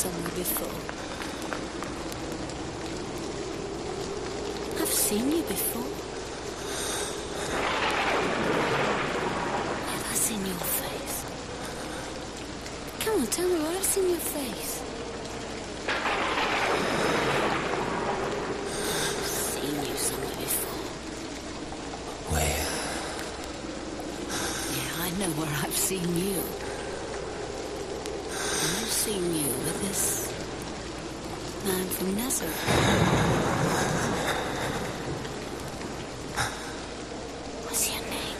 somewhere before? I've seen you before. Have I seen your face? Come on, tell me where I've seen your face. I've seen you somewhere before. Where? Yeah, I know where I've seen you. I've seen you man from Nazareth. What's your name?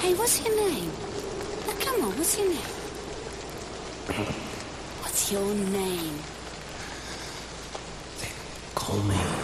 Hey, what's your name? Now, come on, what's your name? What's your name? They Call me